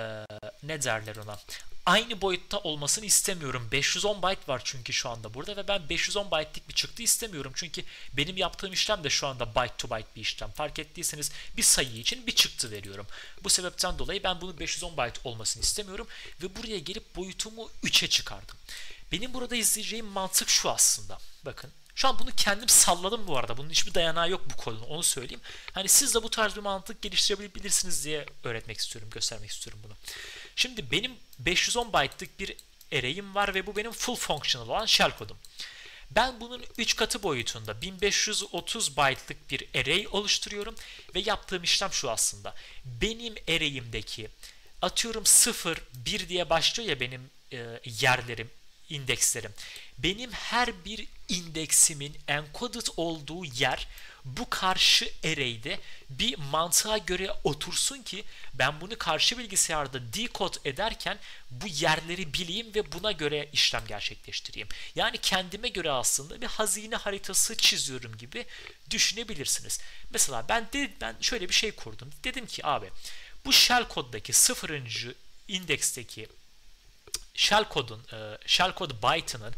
ne derler ona? Aynı boyutta olmasını istemiyorum. 510 byte var çünkü şu anda burada ve ben 510 byte'lik bir çıktı istemiyorum. Çünkü benim yaptığım işlem de şu anda byte to byte bir işlem. Fark ettiyseniz bir sayı için bir çıktı veriyorum. Bu sebepten dolayı ben bunu 510 byte olmasını istemiyorum ve buraya gelip boyutumu 3'e çıkardım. Benim burada izleyeceğim mantık şu aslında. Bakın şu an bunu kendim salladım bu arada. Bunun hiçbir dayanağı yok bu kodun. Onu söyleyeyim. Hani siz de bu tarz bir mantık geliştirebilirsiniz diye öğretmek istiyorum, göstermek istiyorum bunu. Şimdi benim 510 byte'lık bir array'im var ve bu benim full functional olan shell kodum. Ben bunun 3 katı boyutunda 1530 byte'lık bir array oluşturuyorum ve yaptığım işlem şu aslında. Benim array'imdeki atıyorum 0, 1 diye başlıyor ya benim e, yerlerim, indekslerim. Benim her bir indeksimin encoded olduğu yer bu karşı array'de bir mantığa göre otursun ki ben bunu karşı bilgisayarda decode ederken bu yerleri bileyim ve buna göre işlem gerçekleştireyim. Yani kendime göre aslında bir hazine haritası çiziyorum gibi düşünebilirsiniz. Mesela ben de, ben şöyle bir şey kurdum. Dedim ki abi bu shell koddaki sıfırıncı indeksteki shell kodun e, shell kod byte'ının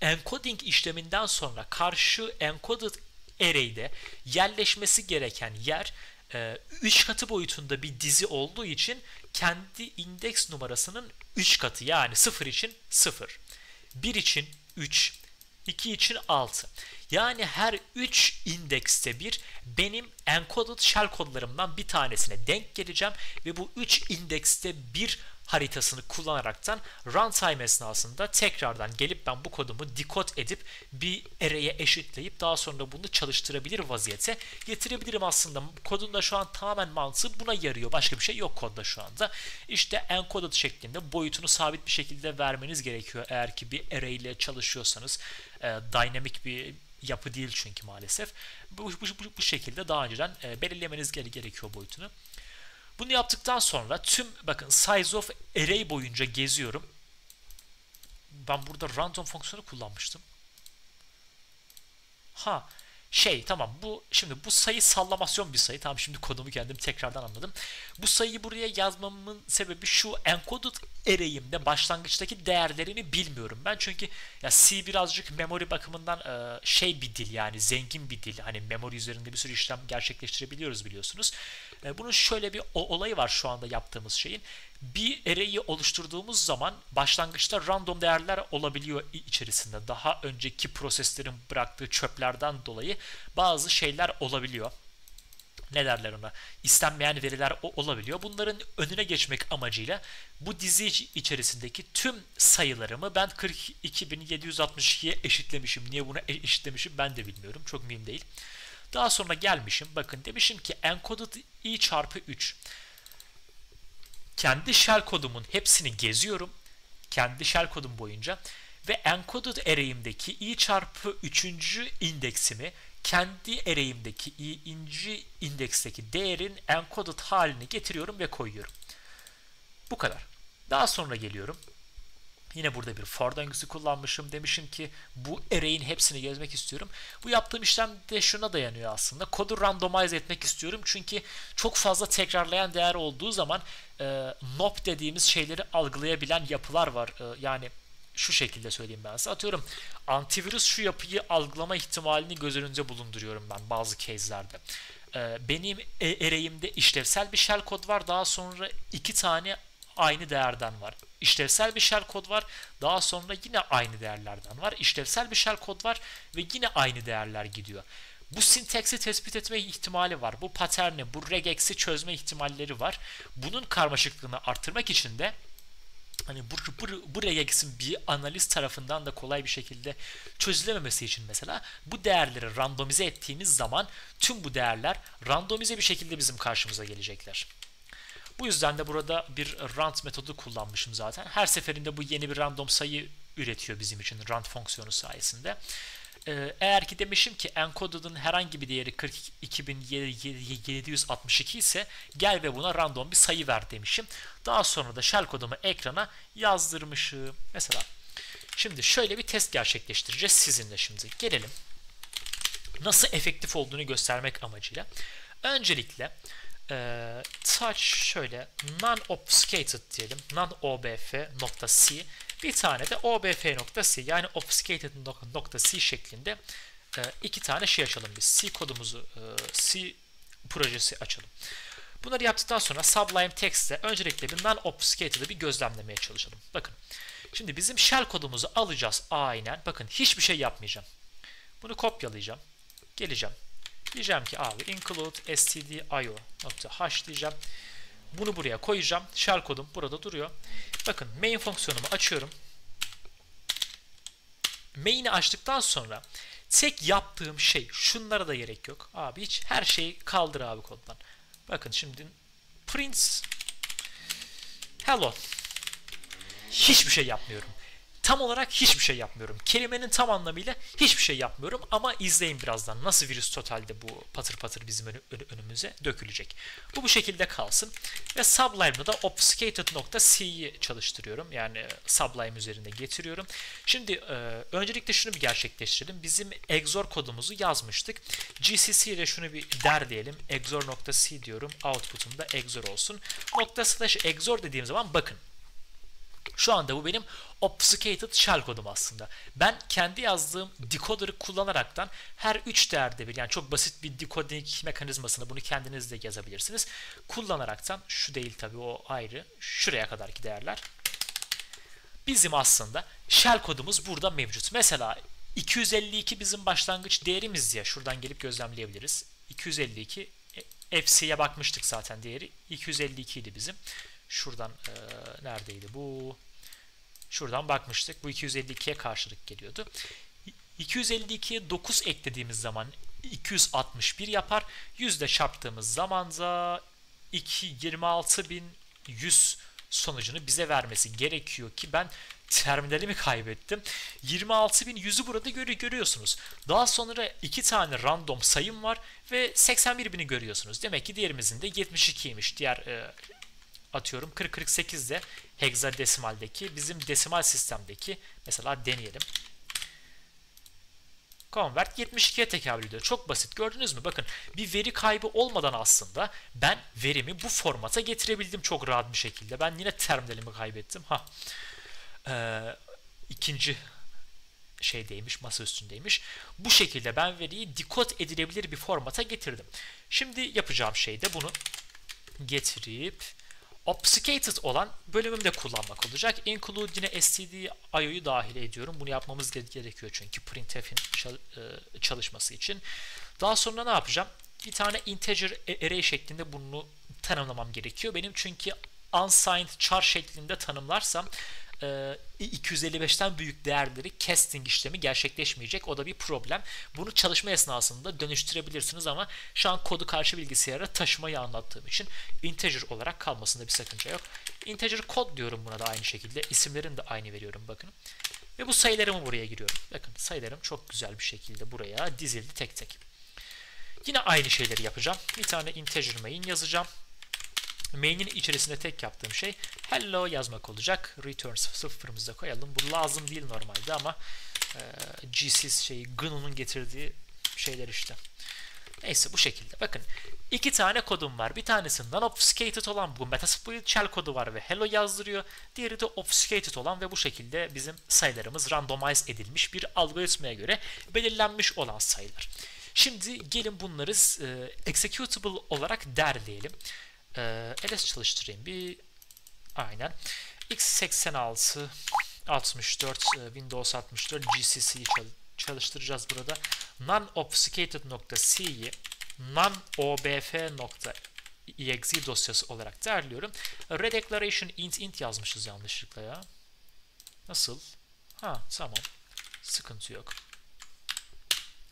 encoding işleminden sonra karşı encoded array'de yerleşmesi gereken yer 3 e, katı boyutunda bir dizi olduğu için kendi indeks numarasının 3 katı yani 0 için 0, 1 için 3, 2 için 6. Yani her 3 indekste bir benim encoded shell kodlarımdan bir tanesine denk geleceğim ve bu 3 indekste bir haritasını kullanaraktan runtime esnasında tekrardan gelip ben bu kodumu decode edip bir array'e eşitleyip daha sonra bunu çalıştırabilir vaziyete getirebilirim aslında. Kodun da şu an tamamen mantığı buna yarıyor. Başka bir şey yok kodda şu anda. İşte encoded şeklinde boyutunu sabit bir şekilde vermeniz gerekiyor eğer ki bir array ile çalışıyorsanız. E, dynamic bir yapı değil çünkü maalesef. Bu, bu, bu, bu şekilde daha önceden e, belirlemeniz gerekiyor boyutunu. Bunu yaptıktan sonra tüm bakın size of array boyunca geziyorum. Ben burada random fonksiyonu kullanmıştım. Ha şey tamam bu şimdi bu sayı sallamasyon bir sayı. Tamam şimdi kodumu kendim tekrardan anladım. Bu sayıyı buraya yazmamın sebebi şu encoded array'imde başlangıçtaki değerlerini bilmiyorum ben. Çünkü ya C birazcık memory bakımından e, şey bir dil yani zengin bir dil. Hani memory üzerinde bir sürü işlem gerçekleştirebiliyoruz biliyorsunuz. E, bunun şöyle bir olayı var şu anda yaptığımız şeyin. Bir array'i oluşturduğumuz zaman başlangıçta random değerler olabiliyor içerisinde. Daha önceki proseslerin bıraktığı çöplerden dolayı bazı şeyler olabiliyor ne derler ona istenmeyen veriler olabiliyor. Bunların önüne geçmek amacıyla bu dizi içerisindeki tüm sayılarımı ben 42.762'ye eşitlemişim. Niye bunu e-, eşitlemişim ben de bilmiyorum. Çok mühim değil. Daha sonra gelmişim bakın demişim ki encoded i çarpı 3. Kendi shell kodumun hepsini geziyorum. Kendi shell kodum boyunca ve encoded array'imdeki i çarpı 3. indeksimi kendi array'imdeki i'inci indeksteki değerin encoded halini getiriyorum ve koyuyorum. Bu kadar. Daha sonra geliyorum. Yine burada bir for döngüsü kullanmışım. Demişim ki bu array'in hepsini gezmek istiyorum. Bu yaptığım işlem de şuna dayanıyor aslında. Kodu randomize etmek istiyorum. Çünkü çok fazla tekrarlayan değer olduğu zaman e, NOP dediğimiz şeyleri algılayabilen yapılar var. E, yani şu şekilde söyleyeyim ben size. Atıyorum antivirüs şu yapıyı algılama ihtimalini göz önünde bulunduruyorum ben bazı case'lerde. Ee, benim e, array'imde işlevsel bir shell kod var. Daha sonra iki tane aynı değerden var. İşlevsel bir shell kod var. Daha sonra yine aynı değerlerden var. İşlevsel bir shell kod var ve yine aynı değerler gidiyor. Bu sintaksi tespit etme ihtimali var. Bu paterni, bu regex'i çözme ihtimalleri var. Bunun karmaşıklığını arttırmak için de hani bu, bu, bu regex'in bir analiz tarafından da kolay bir şekilde çözülememesi için mesela bu değerleri randomize ettiğimiz zaman tüm bu değerler randomize bir şekilde bizim karşımıza gelecekler. Bu yüzden de burada bir rand metodu kullanmışım zaten. Her seferinde bu yeni bir random sayı üretiyor bizim için rand fonksiyonu sayesinde. Ee, eğer ki demişim ki encoded'ın herhangi bir değeri 42.762 ise gel ve buna random bir sayı ver demişim. Daha sonra da shell kodumu ekrana yazdırmışım. Mesela şimdi şöyle bir test gerçekleştireceğiz sizinle şimdi. Gelelim. Nasıl efektif olduğunu göstermek amacıyla. Öncelikle e, touch şöyle non-obfuscated diyelim. non-obf.c bir tane de obf.c yani obfuscated.c şeklinde e, iki tane şey açalım biz. C kodumuzu, e, C projesi açalım. Bunları yaptıktan sonra Sublime Text'te öncelikle bir non-obfuscated'ı bir gözlemlemeye çalışalım. Bakın. Şimdi bizim shell kodumuzu alacağız aynen. Bakın hiçbir şey yapmayacağım. Bunu kopyalayacağım. Geleceğim. Diyeceğim ki abi include stdio.h diyeceğim. Bunu buraya koyacağım. Shell kodum burada duruyor. Bakın main fonksiyonumu açıyorum. Main'i açtıktan sonra tek yaptığım şey şunlara da gerek yok. Abi hiç her şeyi kaldır abi koddan. Bakın şimdi print hello. Hiçbir şey yapmıyorum. Tam olarak hiçbir şey yapmıyorum. Kelimenin tam anlamıyla hiçbir şey yapmıyorum ama izleyin birazdan nasıl virüs totalde bu patır patır bizim önümüze dökülecek. Bu bu şekilde kalsın. Ve Sublime'da da obfuscated.c'yi çalıştırıyorum. Yani Sublime üzerinde getiriyorum. Şimdi e, öncelikle şunu bir gerçekleştirelim. Bizim exor kodumuzu yazmıştık. GCC ile şunu bir der diyelim. exor.c diyorum. Output'um exor olsun. Nokta slash exor dediğim zaman bakın şu anda bu benim obfuscated shell kodum aslında. Ben kendi yazdığım decoder'ı kullanaraktan her 3 değerde bir yani çok basit bir decoding mekanizmasını bunu kendiniz de yazabilirsiniz. Kullanaraktan şu değil tabi o ayrı şuraya kadarki değerler. Bizim aslında shell kodumuz burada mevcut. Mesela 252 bizim başlangıç değerimiz diye şuradan gelip gözlemleyebiliriz. 252 FC'ye bakmıştık zaten değeri 252 idi bizim. Şuradan e, neredeydi bu? Şuradan bakmıştık. Bu 252'ye karşılık geliyordu. 252'ye 9 eklediğimiz zaman 261 yapar. Yüzde çarptığımız zaman da 226.100 sonucunu bize vermesi gerekiyor ki ben terminalimi kaybettim. 26.100'ü burada görü görüyorsunuz. Daha sonra iki tane random sayım var ve 81.000'i görüyorsunuz. Demek ki diğerimizin de 72'ymiş. Diğer e, atıyorum 40-48 de hexadesimaldeki bizim desimal sistemdeki mesela deneyelim. Convert 72'ye tekabül ediyor. Çok basit. Gördünüz mü? Bakın bir veri kaybı olmadan aslında ben verimi bu formata getirebildim çok rahat bir şekilde. Ben yine terminalimi kaybettim. Ha. Ee, ikinci şeydeymiş, masa üstündeymiş. Bu şekilde ben veriyi decode edilebilir bir formata getirdim. Şimdi yapacağım şey de bunu getirip obfuscated olan bölümümde kullanmak olacak. Include yine std IO'yu dahil ediyorum. Bunu yapmamız gerekiyor çünkü printf'in e, çalışması için. Daha sonra ne yapacağım? Bir tane integer array şeklinde bunu tanımlamam gerekiyor. Benim çünkü unsigned char şeklinde tanımlarsam 255'ten e, büyük değerleri casting işlemi gerçekleşmeyecek. O da bir problem. Bunu çalışma esnasında dönüştürebilirsiniz ama şu an kodu karşı bilgisayara taşımayı anlattığım için integer olarak kalmasında bir sakınca yok. Integer kod diyorum buna da aynı şekilde. İsimlerini de aynı veriyorum bakın. Ve bu sayılarımı buraya giriyorum. Bakın sayılarım çok güzel bir şekilde buraya dizildi tek tek. Yine aynı şeyleri yapacağım. Bir tane integer main yazacağım. Main'in içerisinde tek yaptığım şey hello yazmak olacak. Return sıfırımızda koyalım. Bu lazım değil normalde ama e, GCS şeyi GNU'nun getirdiği şeyler işte. Neyse bu şekilde. Bakın iki tane kodum var. Bir tanesi non-obfuscated olan bu Metasploit shell kodu var ve hello yazdırıyor. Diğeri de obfuscated olan ve bu şekilde bizim sayılarımız randomize edilmiş bir algoritmaya göre belirlenmiş olan sayılar. Şimdi gelin bunları e, executable olarak derleyelim. Ee, ls çalıştırayım bir. Aynen. x86 64 e, Windows 64 GCC'yi çalıştıracağız burada. non-obfuscated.c'yi non-obf.exe dosyası olarak değerliyorum. Redeclaration int int yazmışız yanlışlıkla ya. Nasıl? Ha tamam. Sıkıntı yok.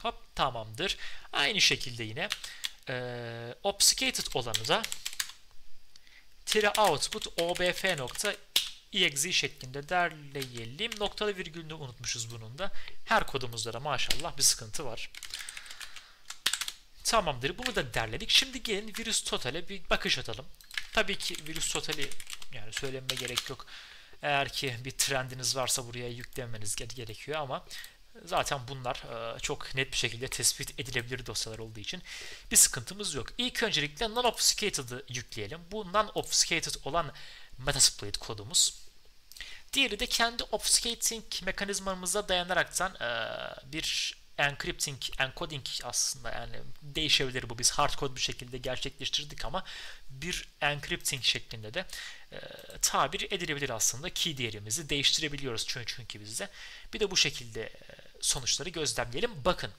Hop tamamdır. Aynı şekilde yine e, obfuscated olanı da tire output obf nokta exe şeklinde derleyelim. Noktalı virgülünü unutmuşuz bunun da. Her kodumuzda da maşallah bir sıkıntı var. Tamamdır. Bunu da derledik. Şimdi gelin virüs totale bir bakış atalım. Tabii ki virüs totali yani söylenme gerek yok. Eğer ki bir trendiniz varsa buraya yüklemeniz gerekiyor ama Zaten bunlar e, çok net bir şekilde tespit edilebilir dosyalar olduğu için bir sıkıntımız yok. İlk öncelikle non-obfuscated'ı yükleyelim. Bu non-obfuscated olan Metasploit kodumuz. Diğeri de kendi obfuscating mekanizmamıza dayanaraktan e, bir encrypting, encoding aslında yani değişebilir bu. Biz hardcode bir şekilde gerçekleştirdik ama bir encrypting şeklinde de e, tabir edilebilir aslında. Key değerimizi değiştirebiliyoruz çünkü, çünkü bizde. Bir de bu şekilde e, sonuçları gözlemleyelim. Bakın.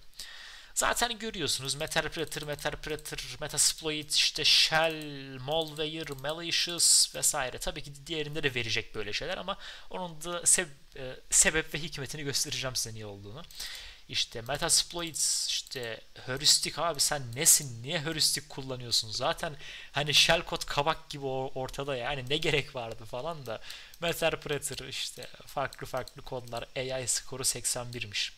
Zaten görüyorsunuz Meterpreter, Meterpreter, Metasploit, işte Shell, Malware, Malicious vesaire. Tabii ki diğerinde de verecek böyle şeyler ama onun da seb e, sebep ve hikmetini göstereceğim size niye olduğunu. işte Metasploit işte heuristik abi sen nesin niye heuristik kullanıyorsun zaten hani shellcode kabak gibi ortada yani ne gerek vardı falan da Meterpreter işte farklı farklı kodlar AI skoru 81'miş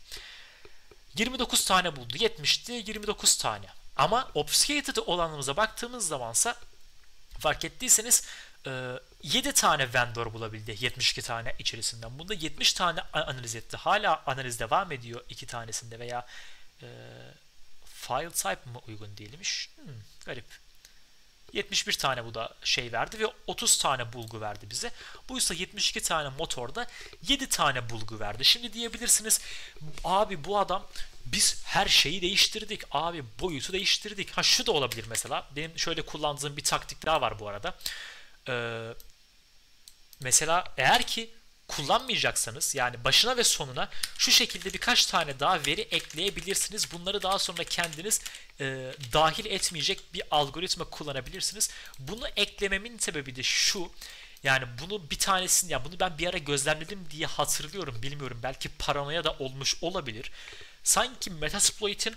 29 tane buldu 70'ti 29 tane ama obfuscated olanımıza baktığımız zamansa fark ettiyseniz 7 e, tane vendor bulabildi 72 tane içerisinden. Bunda 70 tane analiz etti. Hala analiz devam ediyor iki tanesinde veya e, file type mı uygun değilmiş? Hmm, garip. 71 tane bu da şey verdi ve 30 tane bulgu verdi bize. Bu ise 72 tane motorda 7 tane bulgu verdi. Şimdi diyebilirsiniz abi bu adam biz her şeyi değiştirdik. Abi boyutu değiştirdik. Ha şu da olabilir mesela. Benim şöyle kullandığım bir taktik daha var bu arada. Ee, mesela eğer ki kullanmayacaksanız yani başına ve sonuna şu şekilde birkaç tane daha veri ekleyebilirsiniz. Bunları daha sonra kendiniz e, dahil etmeyecek bir algoritma kullanabilirsiniz. Bunu eklememin sebebi de şu. Yani bunu bir tanesini ya bunu ben bir ara gözlemledim diye hatırlıyorum. Bilmiyorum belki paranoya da olmuş olabilir. Sanki Metasploit'in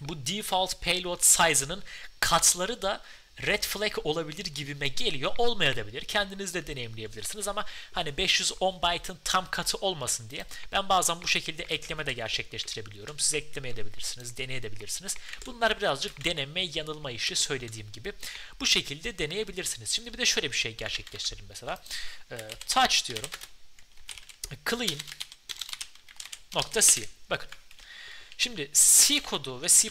bu default payload size'ının katları da red flag olabilir gibime geliyor. Olmayabilir. Kendiniz de deneyimleyebilirsiniz ama hani 510 byte'ın tam katı olmasın diye ben bazen bu şekilde ekleme de gerçekleştirebiliyorum. Siz ekleme edebilirsiniz, deneyebilirsiniz. Bunlar birazcık deneme, yanılma işi söylediğim gibi. Bu şekilde deneyebilirsiniz. Şimdi bir de şöyle bir şey gerçekleştirelim mesela. Ee, touch diyorum. Clean nokta. Bakın Şimdi C kodu ve C++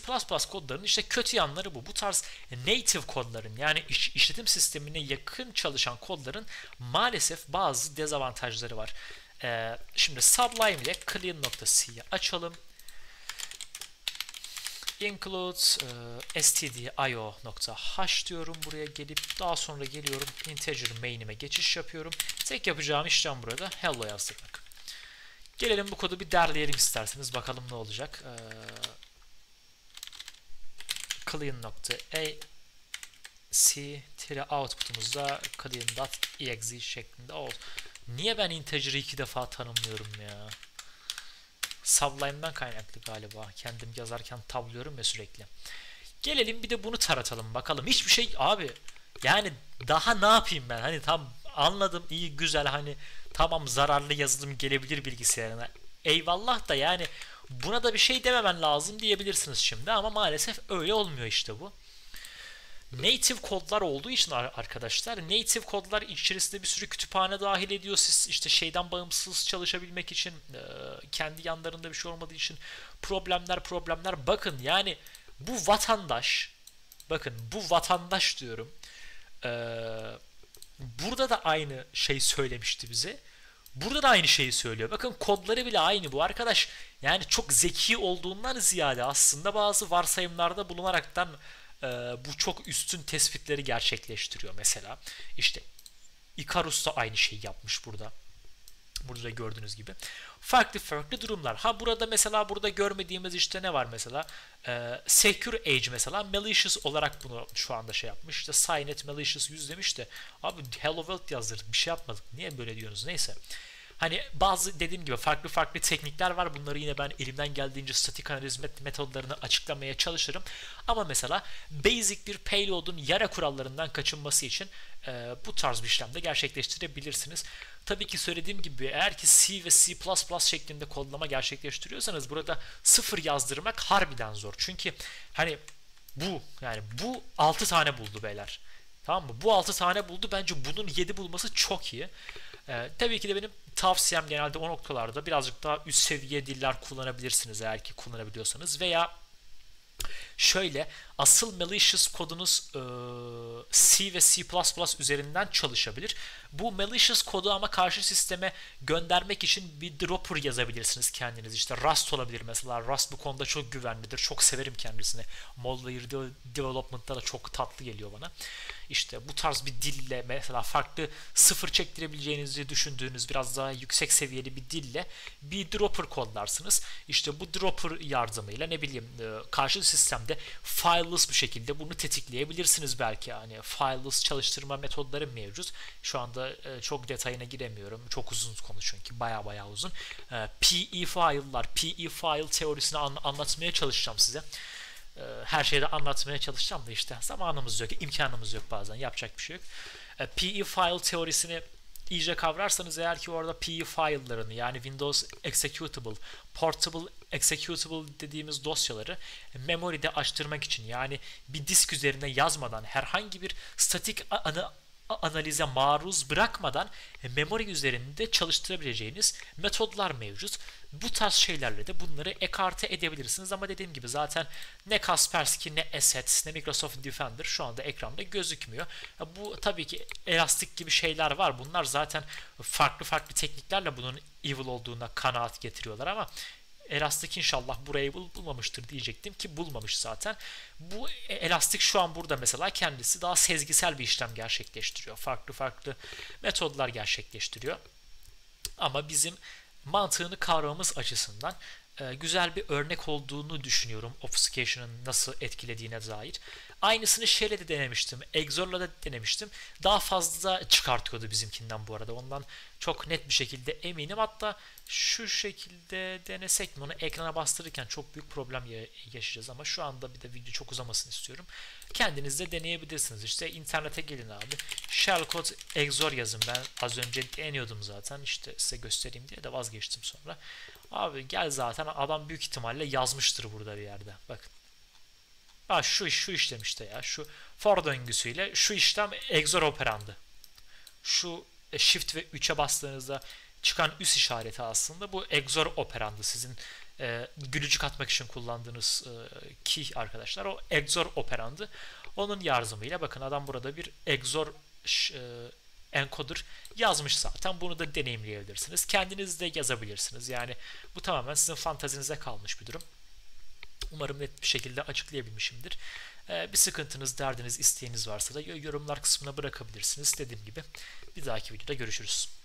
kodlarının işte kötü yanları bu. Bu tarz native kodların yani iş, işletim sistemine yakın çalışan kodların maalesef bazı dezavantajları var. Ee, şimdi Sublime ile clean.c'yi açalım. Include e, stdio.h diyorum buraya gelip daha sonra geliyorum integer main'ime geçiş yapıyorum. Tek yapacağım işlem burada hello yazdırmak. Gelelim bu kodu bir derleyelim isterseniz. Bakalım ne olacak. Ee, clean.a c output'umuzda clean.exe şeklinde ol. Niye ben integer'ı iki defa tanımlıyorum ya? Sublime'dan kaynaklı galiba. Kendim yazarken tablıyorum ya sürekli. Gelelim bir de bunu taratalım bakalım. Hiçbir şey abi yani daha ne yapayım ben? Hani tam anladım iyi güzel hani tamam zararlı yazılım gelebilir bilgisayarına. Eyvallah da yani buna da bir şey dememen lazım diyebilirsiniz şimdi ama maalesef öyle olmuyor işte bu. Native kodlar olduğu için arkadaşlar native kodlar içerisinde bir sürü kütüphane dahil ediyor. Siz işte şeyden bağımsız çalışabilmek için kendi yanlarında bir şey olmadığı için problemler problemler bakın yani bu vatandaş bakın bu vatandaş diyorum eee Burada da aynı şey söylemişti bize. Burada da aynı şeyi söylüyor. Bakın kodları bile aynı bu arkadaş. Yani çok zeki olduğundan ziyade aslında bazı varsayımlarda bulunaraktan e, bu çok üstün tespitleri gerçekleştiriyor mesela. İşte Icarus da aynı şeyi yapmış burada. Burada gördüğünüz gibi. Farklı farklı durumlar. Ha burada mesela burada görmediğimiz işte ne var mesela? Ee, Secure Age mesela malicious olarak bunu şu anda şey yapmış. İşte Signet malicious 100 demiş de abi Hello World yazdırdık bir şey yapmadık. Niye böyle diyorsunuz? Neyse. Hani bazı dediğim gibi farklı farklı teknikler var. Bunları yine ben elimden geldiğince statik analiz metodlarını açıklamaya çalışırım. Ama mesela basic bir payload'un yara kurallarından kaçınması için e, bu tarz bir işlemde gerçekleştirebilirsiniz. Tabii ki söylediğim gibi eğer ki C ve C++ şeklinde kodlama gerçekleştiriyorsanız burada sıfır yazdırmak harbiden zor. Çünkü hani bu yani bu 6 tane buldu beyler. Tamam mı? Bu 6 tane buldu. Bence bunun 7 bulması çok iyi. Ee, tabii ki de benim tavsiyem genelde o noktalarda birazcık daha üst seviye diller kullanabilirsiniz eğer ki kullanabiliyorsanız veya Şöyle asıl malicious kodunuz e, C ve C++ üzerinden çalışabilir. Bu malicious kodu ama karşı sisteme göndermek için bir dropper yazabilirsiniz kendiniz. İşte Rust olabilir mesela. Rust bu konuda çok güvenlidir. Çok severim kendisini. Modular Development'ta da çok tatlı geliyor bana. İşte bu tarz bir dille mesela farklı sıfır çektirebileceğinizi düşündüğünüz biraz daha yüksek seviyeli bir dille bir dropper kodlarsınız. İşte bu dropper yardımıyla ne bileyim karşı sistemde fileless bir şekilde bunu tetikleyebilirsiniz belki. Hani fileless çalıştırma metodları mevcut. Şu anda e, çok detayına giremiyorum. Çok uzun konu çünkü. Baya baya uzun. E, PE file'lar, PE file teorisini an, anlatmaya çalışacağım size. E, her şeyi de anlatmaya çalışacağım da işte zamanımız yok, imkanımız yok bazen. Yapacak bir şey yok. E, PE file teorisini iyice kavrarsanız eğer ki orada PE file'larını yani Windows Executable, Portable Executable dediğimiz dosyaları memory'de açtırmak için yani bir disk üzerine yazmadan herhangi bir statik ana analize maruz bırakmadan memory üzerinde çalıştırabileceğiniz metodlar mevcut. Bu tarz şeylerle de bunları ekarte edebilirsiniz ama dediğim gibi zaten ne Kaspersky ne Asset ne Microsoft Defender şu anda ekranda gözükmüyor. Bu tabii ki Elastic gibi şeyler var. Bunlar zaten farklı farklı tekniklerle bunun evil olduğuna kanaat getiriyorlar ama Elastik inşallah burayı bul bulmamıştır diyecektim ki bulmamış zaten. Bu e, elastik şu an burada mesela kendisi daha sezgisel bir işlem gerçekleştiriyor. Farklı farklı metodlar gerçekleştiriyor. Ama bizim mantığını kavramamız açısından e, güzel bir örnek olduğunu düşünüyorum obfuscation'ın nasıl etkilediğine dair. Aynısını şeyle de denemiştim. Exor'la da denemiştim. Daha fazla çıkartıyordu bizimkinden bu arada. Ondan çok net bir şekilde eminim. Hatta şu şekilde denesek mi onu ekrana bastırırken çok büyük problem yaşayacağız ama şu anda bir de video çok uzamasını istiyorum. Kendiniz de deneyebilirsiniz. İşte internete gelin abi. Shellcode Exor yazın. Ben az önce deniyordum zaten. İşte size göstereyim diye de vazgeçtim sonra. Abi gel zaten adam büyük ihtimalle yazmıştır burada bir yerde. Bakın. Ha şu şu işlem işte ya. Şu for döngüsüyle şu işlem exor operandı. Şu e, shift ve 3'e bastığınızda çıkan üst işareti aslında bu exor operandı. Sizin e, gülücük atmak için kullandığınız e, key arkadaşlar. O exor operandı. Onun yardımıyla bakın adam burada bir exor e, encoder yazmış zaten. Bunu da deneyimleyebilirsiniz. Kendiniz de yazabilirsiniz. Yani bu tamamen sizin fantazinize kalmış bir durum. Umarım net bir şekilde açıklayabilmişimdir. Ee, bir sıkıntınız, derdiniz, isteğiniz varsa da yorumlar kısmına bırakabilirsiniz. Dediğim gibi bir dahaki videoda görüşürüz.